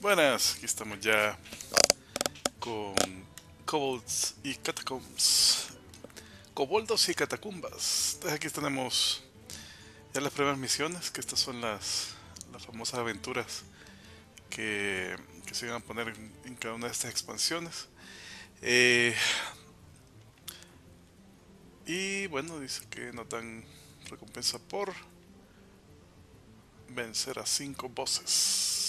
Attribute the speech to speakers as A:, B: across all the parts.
A: Buenas, aquí estamos ya con Kobolds y Catacombs. Coboldos y Catacumbas. Entonces aquí tenemos ya las primeras misiones, que estas son las, las famosas aventuras que, se van a poner en, cada una de estas expansiones. Eh, y bueno, dice que nos dan recompensa por vencer a 5 bosses.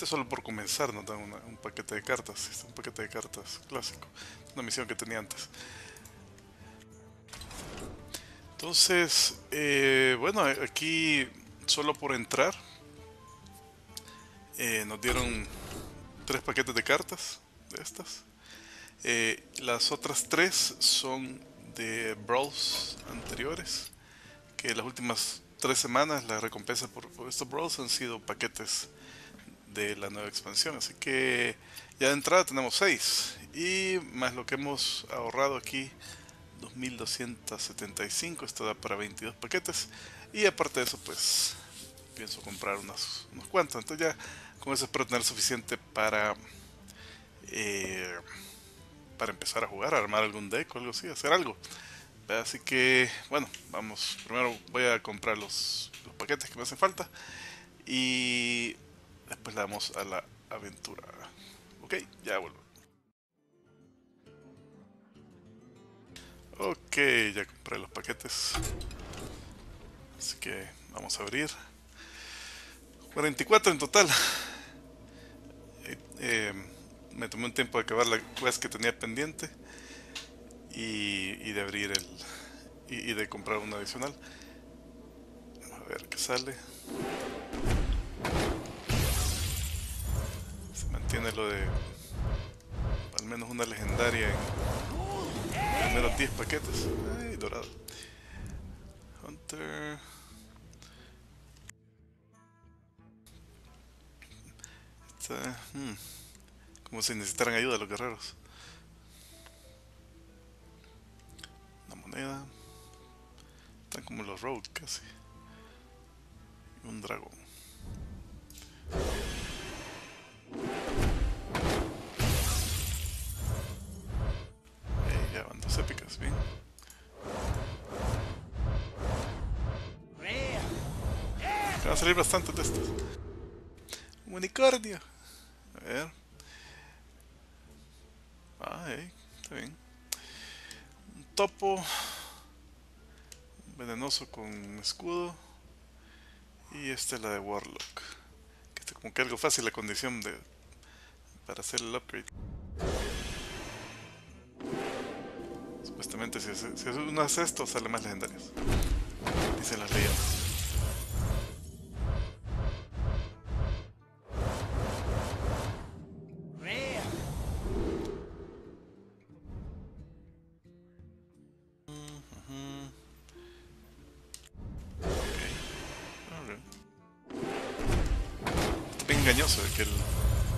A: Este es solo por comenzar, nos dan un paquete de cartas. Un paquete de cartas clásico. Una misión que tenía antes. Entonces, eh, bueno, aquí solo por entrar eh, nos dieron tres paquetes de cartas de estas. Eh, las otras tres son de brawls anteriores, que las últimas tres semanas las recompensas por, por estos brawls han sido paquetes de la nueva expansión. Así que ya de entrada tenemos seis y más lo que hemos ahorrado aquí 2275, esto da para 22 paquetes y aparte de eso pues pienso comprar unos, unos cuantos, entonces ya con eso espero tener suficiente para eh, para empezar a jugar, a armar algún deck o algo así, hacer algo. Así que, bueno, vamos. Primero voy a comprar los, los paquetes que me hacen falta. Y después le damos a la aventura. Ok, ya vuelvo. Ok, ya compré los paquetes. Así que vamos a abrir. 44 en total. Eh, eh, me tomé un tiempo de acabar la quest que tenía pendiente y, de abrir el y, de comprar una adicional a ver qué sale se mantiene lo de al menos una legendaria en al menos 10 paquetes ay dorado Hunter Esta, hmm. Como si necesitaran ayuda los guerreros. Una moneda. Están como los road casi. Un dragón. Eh, épicas, bien. Van a salir bastantes de estas. Un unicornio. A ver. Ah, hey, está bien. Un topo. Venenoso con escudo. Y esta es la de Warlock. Que está como que algo fácil la condición de. Para hacer el upgrade. Supuestamente si, si uno hace esto sale más legendarios. Dicen las leyendas. Engañoso de que el-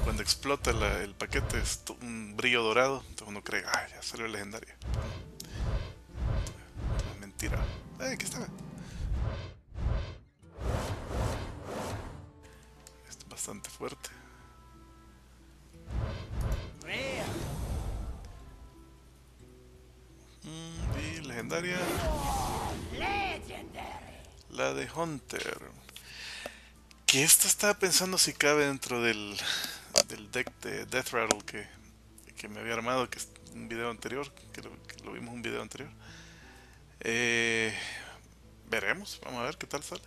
A: cuando explota el paquete es un brillo dorado, entonces uno cree, ah, ya salió legendaria. Mentira. Eh, aquí está. Es bastante fuerte. Mm, y legendaria. La de Hunter. Que esta estaba pensando si cabe dentro del, del deck de Death Rattle que, que me había armado, que es un video anterior, que lo, que lo vimos en un video anterior. Eh, veremos, vamos a ver qué tal sale.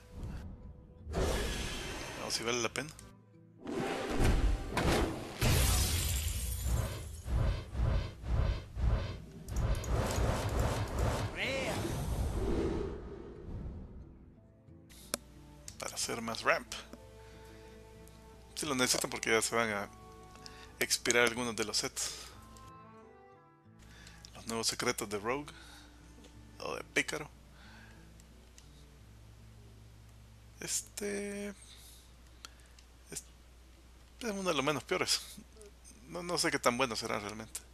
A: Vamos si vale la pena. para hacer más ramp. Si lo necesitan porque ya se van a expirar algunos de los sets. Los nuevos secretos de Rogue o de Pícaro. Este es, es uno de los menos peores. No, no sé qué tan bueno será realmente.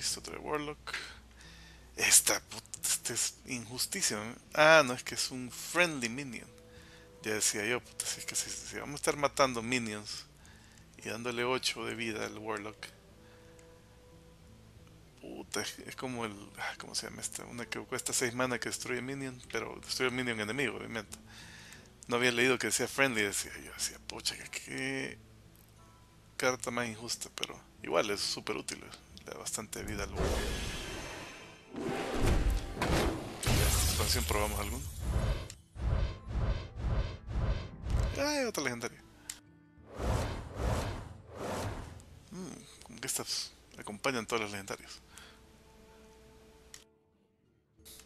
A: Priest, otro de Warlock. Esta, esta es injusticia. Ah, no, es que es un friendly minion. Ya decía yo, puta, si es que si, vamos a estar matando minions y dándole 8 de vida al Warlock. Puta, es como el. Ah, ¿Cómo se llama esta? Una que cuesta 6 mana que destruye minion, pero destruye minion enemigo, obviamente. No había leído que decía friendly, decía yo, decía, pucha, que carta más injusta, pero igual es súper útil, da bastante vida al Warlock. esta expansión probamos alguno. Ah, otra legendaria. Mm, como que estas acompañan todas las legendarias.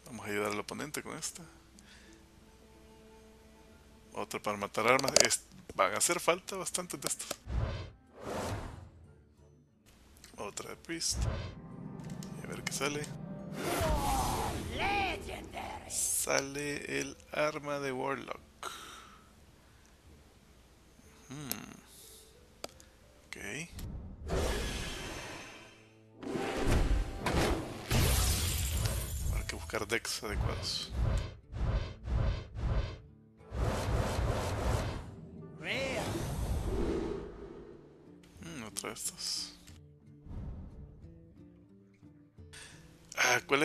A: Vamos a ayudar al oponente con esta. Otra para matar armas. van a hacer falta bastantes de estos. Otra. Y a ver qué sale. Sale el arma de Warlock. Hmm. Ok. Hay que buscar decks adecuados.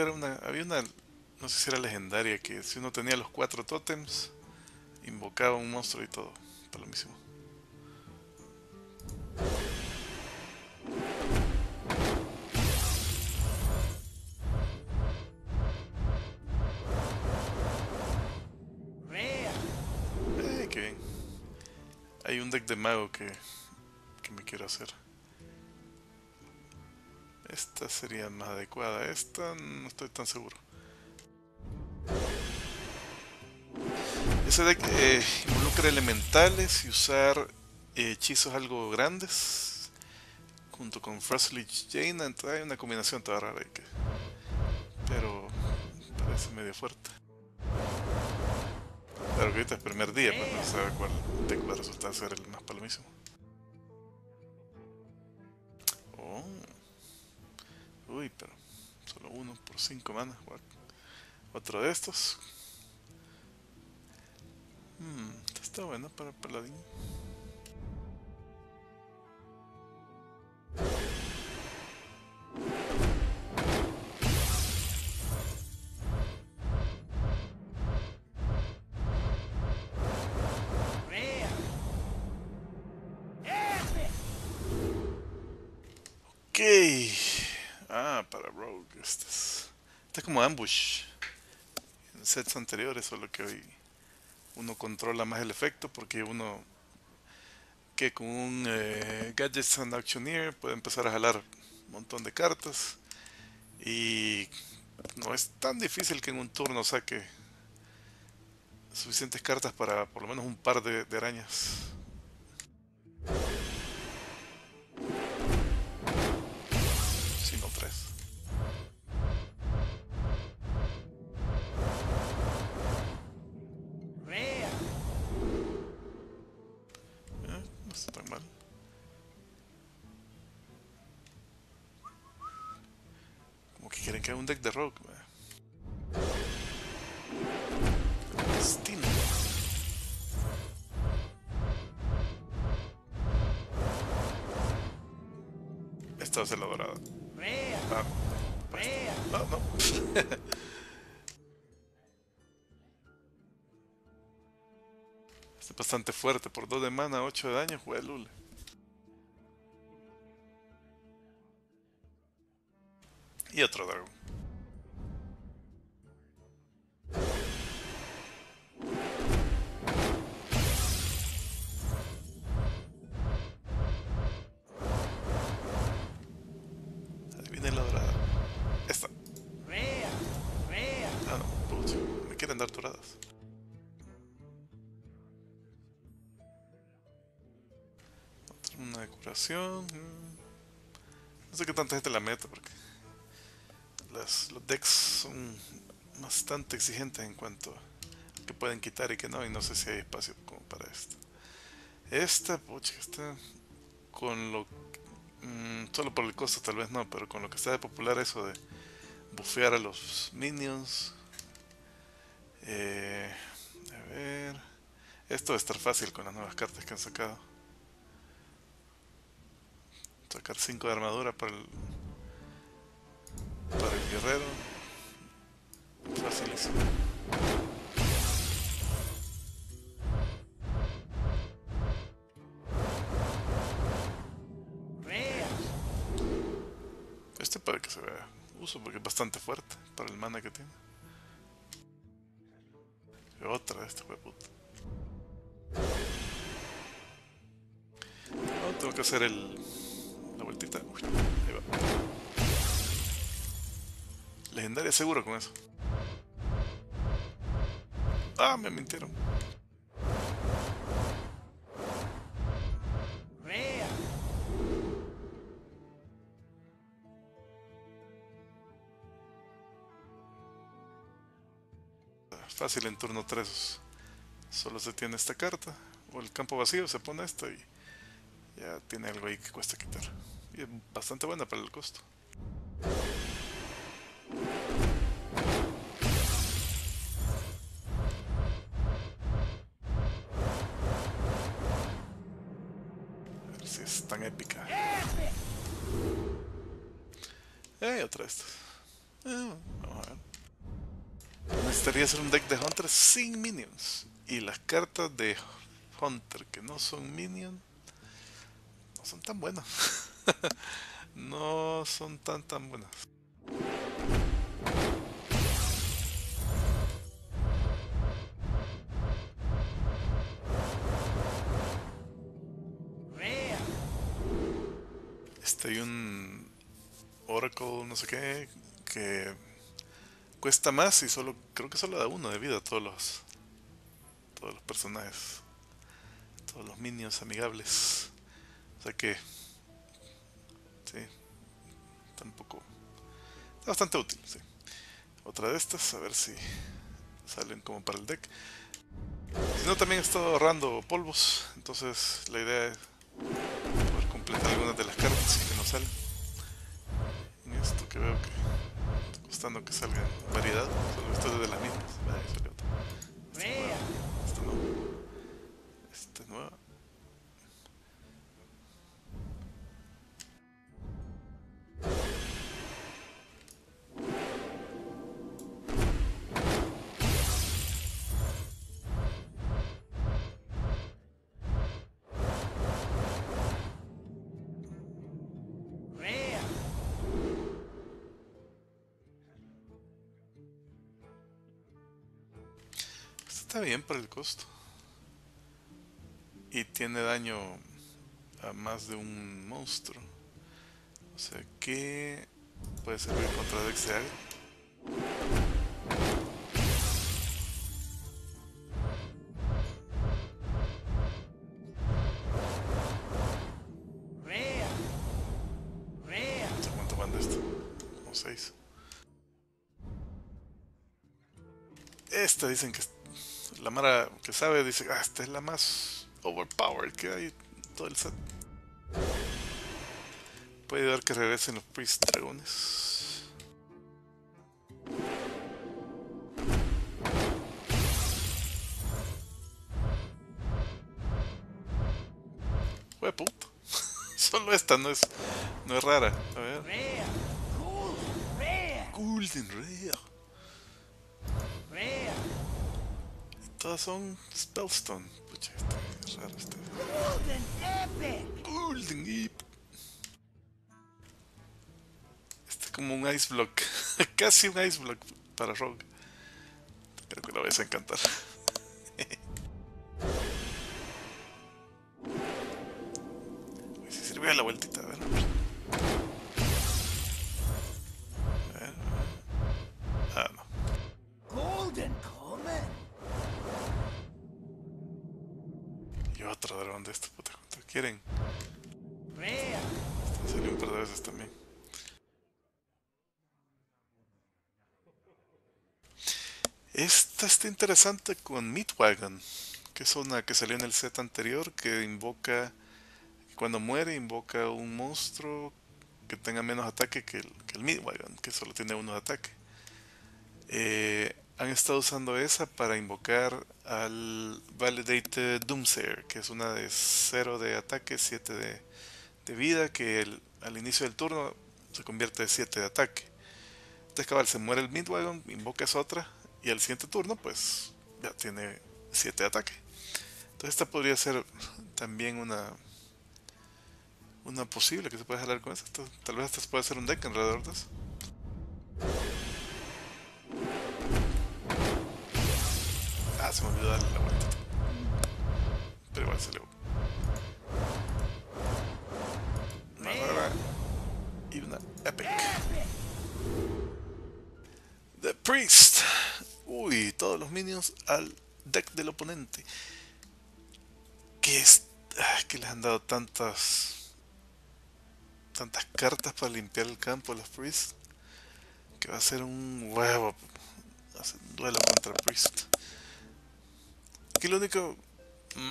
A: Era una? Había una, no sé si era legendaria, que si uno tenía los cuatro tótems, invocaba un monstruo y todo. Para lo mismo. Hay un deck de mago que, que me quiero hacer. Esta sería más adecuada. Esta no estoy tan seguro. Ese deck eh, involucra elementales y usar eh, hechizos algo grandes. Junto con Frostlich Jane. Entonces hay una combinación toda rara. Que, pero parece medio fuerte. Claro que ahorita es primer día, pues no sabe cuál deck va a resultar ser el más palomísimo. Oh. Uy, pero solo uno por cinco manas. Otro de estos. Hmm, está bueno para paladín. Ah, para Rogue. Este es, este como ambush. En sets anteriores, solo que hoy uno controla más el efecto porque uno que con un eh, Gadgets and Auctioneer puede empezar a jalar un montón de cartas y no es tan difícil que en un turno saque suficientes cartas para por lo menos un par de arañas. Que haga un deck de rock. Destino. Esta va a ser la dorada. Ah, no, no. este es bastante fuerte. Por 2 de mana, 8 de daño, juega Lule. Quieren dar. Otra, una decoración. Mm. No sé qué tanta gente la meta porque los decks son bastante exigentes en cuanto a que pueden quitar y que no, y no sé si hay espacio como para esto. Esta, pucha, está con lo Mm, solo por el costo tal vez no, pero con lo que está de popular eso de bufear a los minions. Eh, a ver. Esto va a estar fácil con las nuevas cartas que han sacado. Sacar 5 de armadura para el, para el guerrero. Facilísimo. Este para que se vea uso porque es bastante fuerte para el mana que tiene. Otra de este puta. No, tengo que hacer el, la vueltita. ahí va. Legendaria seguro con eso. Ah, me mintieron. Fácil en turno 3. Solo se tiene esta carta. O el campo vacío se pone esta y ya tiene algo ahí que cuesta quitar. Y es bastante buena para el costo. Necesitaría hacer un deck de Hunter sin minions. Y las cartas de Hunter que no son minions no son tan buenas. no son tan tan buenas. Este hay un Oracle, no sé qué, que cuesta más y solo creo que solo da uno de vida a todos los todos los personajes todos los minions amigables. O sea que sí tampoco está bastante útil sí. otra de estas a ver si salen como para el deck. Si no también he estado ahorrando polvos entonces la idea es poder completar algunas de las cartas que no salen. En esto que veo que gustando que salga variedad, solo esto de las mismas. Ahí salió otra. Esta no. Esta es nueva. Está bien por el costo. Y tiene daño a más de un monstruo. O sea que puede servir contra Dex de ¿Cuánto van de esto? Como 6. Esta dicen que la Mara que sabe dice, ah, esta es la más overpowered que hay en todo el set. Puede ayudar que regresen los Priest Dragones. Puto. Solo esta no es, no es rara. A ver. Golden Rare. Todas son Spellstone. Pucha, este es raro este. Golden Epic. Golden Epic. Este es como un Ice Block. Casi un Ice Block para Rogue. Creo que lo vais a encantar. si sirvió la vueltita, otro de esta puta. ¿Quieren? Salió un par de veces también. Esta está interesante con Meatwagon, que es una que salió en el set anterior que invoca cuando muere invoca un monstruo que tenga menos ataque que el, que el Midwagon, que solo tiene uno de ataque. Eh, han estado usando esa para invocar al Validated Doomsayer, que es una de 0 de ataque, 7 de, vida, que al inicio del turno se convierte de 7 de ataque. Entonces cabal, se muere el Midwagon, invocas otra, y al siguiente turno pues ya tiene 7 de ataque. Entonces esta podría ser también una una posible que se puede jalar con eso. Tal vez hasta puede hacer un deck alrededor de eso. Ah, se me olvidó darle la vuelta. Pero igual se le... Una y una epic. The Priest. Uy, todos los minions al deck del oponente. Que es... que les han dado tantas tantas cartas para limpiar el campo a los Priest que va a ser un huevo hacer un duelo contra Priest aquí lo único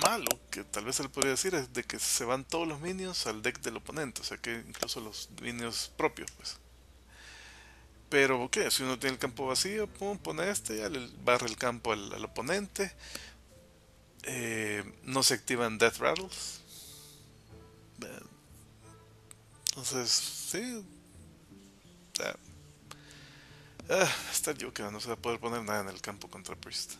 A: malo que tal vez le podría decir es de que se van todos los minions al deck del oponente o sea que incluso los minions propios pues pero ¿qué? si uno tiene el campo vacío pum, pone este ya le barre el campo al, oponente eh, no se activan Death Rattles entonces, sí. Ah, está el Yuka, no se va a poder poner nada en el campo contra Priest.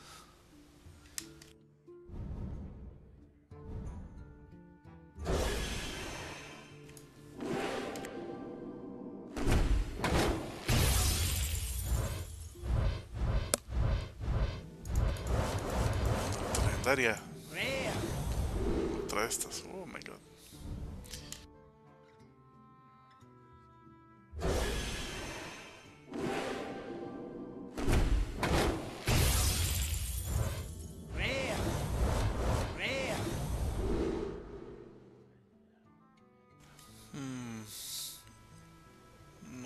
A: Legendaria. Contra estas. Oh my god.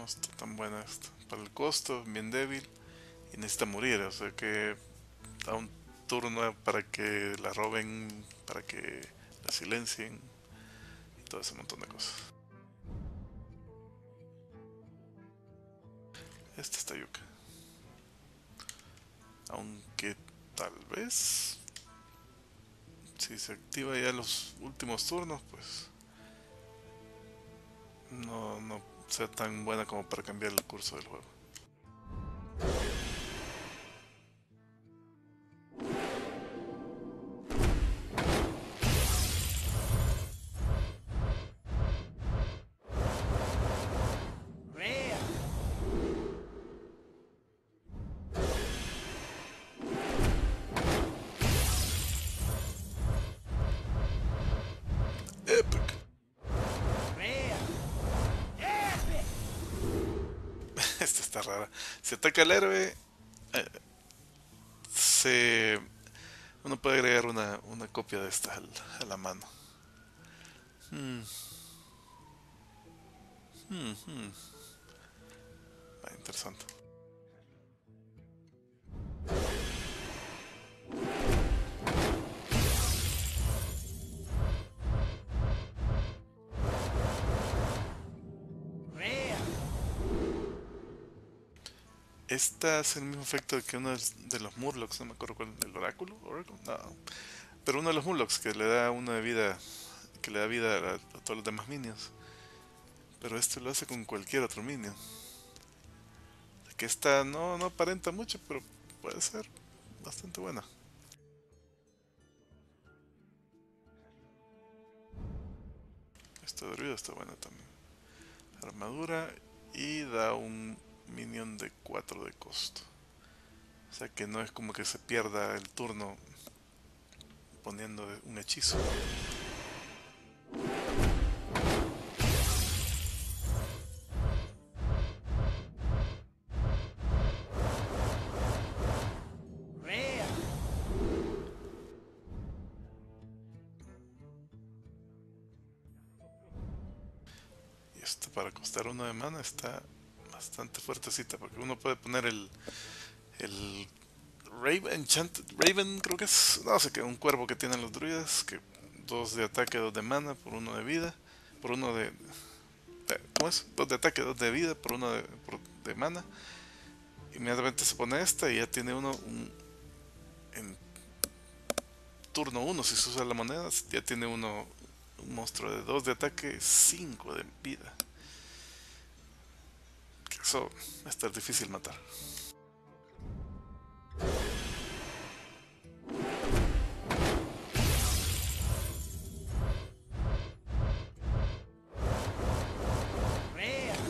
A: está tan buena esto. Para el costo, bien débil. Y necesita morir, o sea que para que la roben, para que la silencien y todo ese montón de cosas. Esta está yuca. Aunque tal vez si se activa ya los últimos turnos, pues no, no sea tan buena como para cambiar el curso del juego. Ataca al héroe, eh, se uno puede agregar una, una copia de esta a la mano. Hmm. Hmm, hmm. Ah, interesante. Esta es el mismo efecto que uno de los Murlocs, no me acuerdo cuál, el oráculo, no. Pero uno de los Murlocs que le da una vida, que le da vida a, todos los demás minions. Pero este lo hace con cualquier otro minion. Que esta no, no aparenta mucho, pero puede ser bastante buena. Esta de está buena también. Armadura y da un minion de 4 de costo. O sea que no es como que se pierda el turno poniendo un hechizo. Y esto para costar uno de mana está bastante fuertecita porque uno puede poner el el Raven, Enchanted, Raven creo que es, no sé qué, un cuervo que tienen los druidas que 2 de ataque, 2 de mana por 1 de vida, por 1 de... ¿Cómo es? 2 de ataque, 2 de vida por 1 de, de, mana. Inmediatamente se pone esta y ya tiene uno en turno 1, si se usa la moneda, ya tiene uno un monstruo de 2 de ataque, 5 de vida. Eso va difícil matar.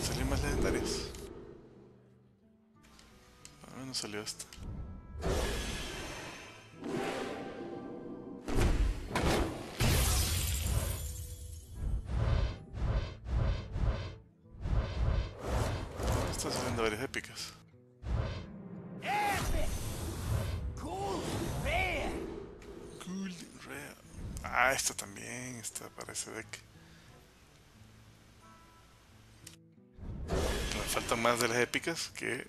A: Salió más legendarios. A mí no salió esta. Deck. Me faltan más de las épicas que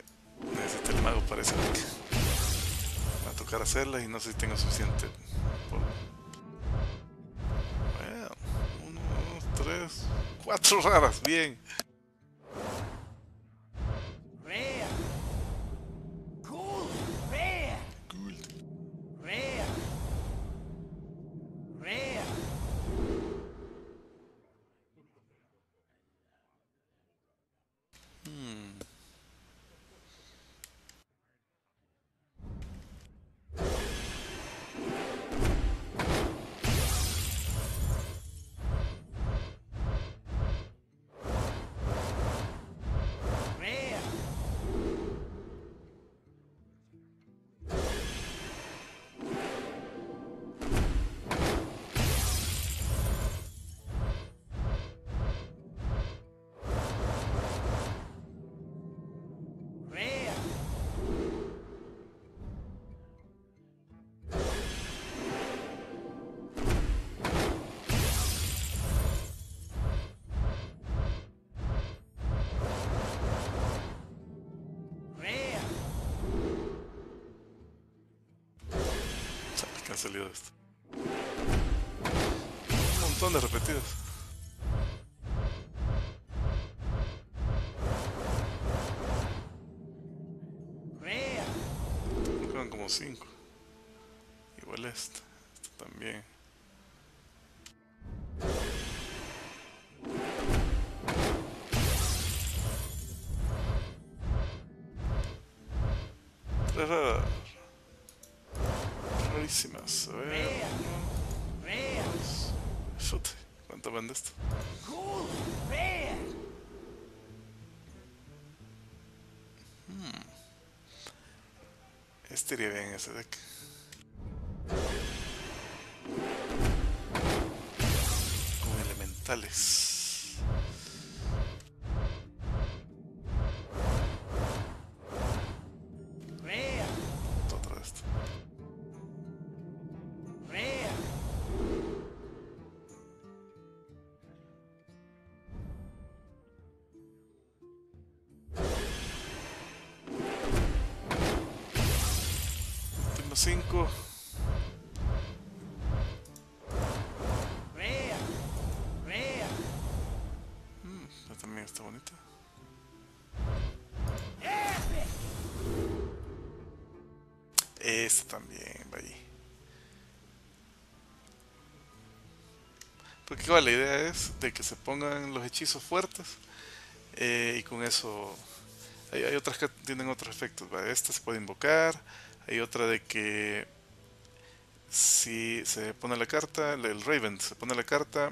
A: necesita el mago para ese deck. Me va a tocar hacerlas y no sé si tengo suficiente. Bueno, uno, dos, tres, cuatro raras, bien. Salido esto. Un montón de repetidos. Quedan como 5. Igual este. Este también. Tres Rarísimas. A. ¿Cuánto vende esto? Hmm. Este iría bien ese deck. Con elementales. Esta también va ahí. Porque la idea es de que se pongan los hechizos fuertes eh, y con eso hay, otras que tienen otros efectos. Esta se puede invocar, hay otra de que si se pone la carta, el Raven se pone la carta,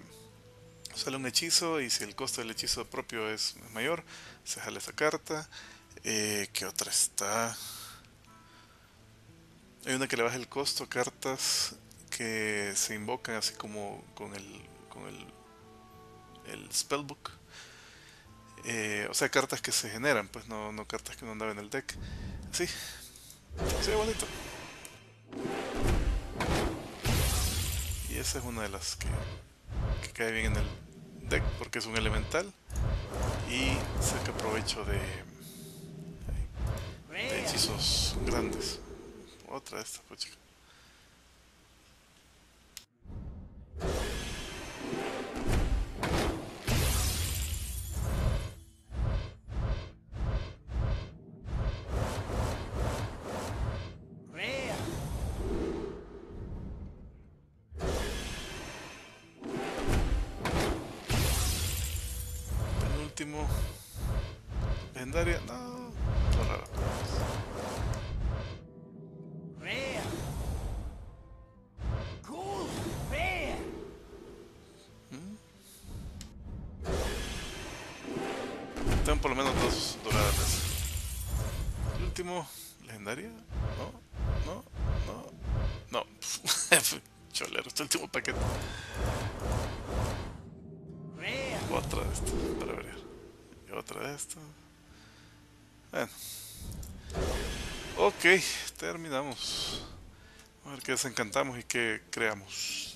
A: sale un hechizo y si el costo del hechizo propio es mayor, se jala esa carta. Eh, ¿Qué otra está? Hay una que le baja el costo cartas que se invocan así como con el, con el, el spellbook. Eh, o sea, cartas que se generan, pues no, no cartas que no andaban en el deck. Sí, sí, bonito. Y esa es una de las que, que cae bien en el deck porque es un elemental y saca provecho de, de hechizos grandes. Otra esta, pues chica. Último. Legendaria. No. Todo raro. Tengo por lo menos dos doradas. El último. Legendaria. No. No. No. No. Cholero. Este último paquete. Otra de esto. Para ver. Otra esto. Bueno. Ok. Terminamos. A ver qué desencantamos y qué creamos.